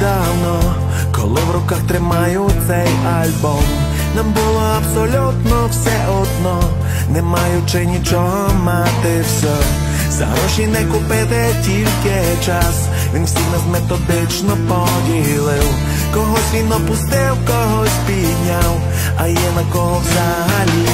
давно, коли в руках тримаю цей альбом. Нам було абсолютно все одно, не маючи нічого мати все. За гроші не купити тільки час. Він всіх нас методично поділив. Когось він опустив, когось підняв, а є на кого взагалі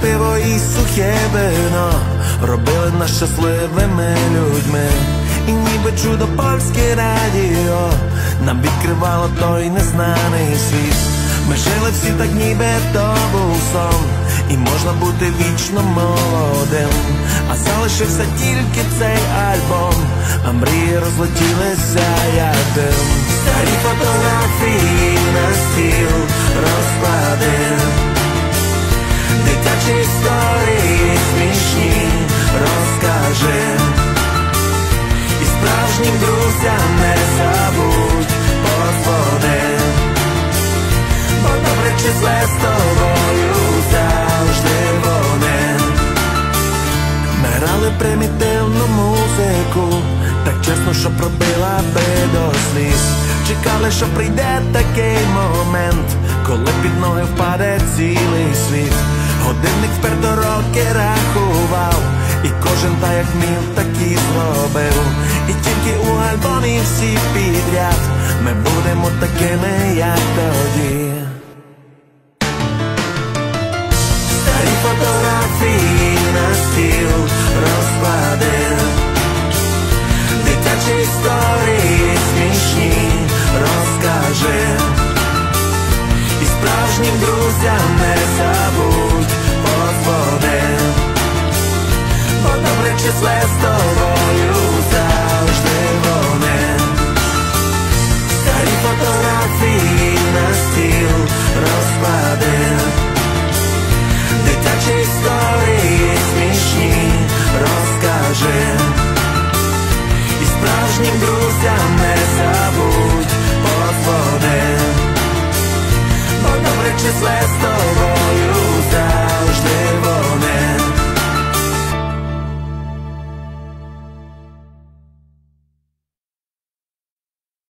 пиво і сухе вино робили нас щасливими людьми. І ніби чудо польське радіо нам відкривало той незнаний світ. Ми жили всі так, ніби то був сон, і можна бути вічно молодим. А залишився тільки цей альбом, а мрії розлетілися як дим. Старі фотографії на стіл справжнім не забудь позвони. Бо добре числе з тобою завжди вони. Ми грали примітивну музику, так чесно, що пробила би до сліз. Чекали, що прийде такий момент, коли під ноги впаде цілий світ. Годинник вперто роки рахував, і кожен так як міг, так і зробив. І у альбомі всі підряд ми будемо такими, як тоді. Старі фотографії на стіл розкладив. Дитячі історії смішні розкажи. І справжнім друзям не забудь позвони. Бо добре числе з тобою ведьма дин Дитячі історії смішні розкажи І справжнім друзям не забудь подзвони Бо добре числе з тобою завжди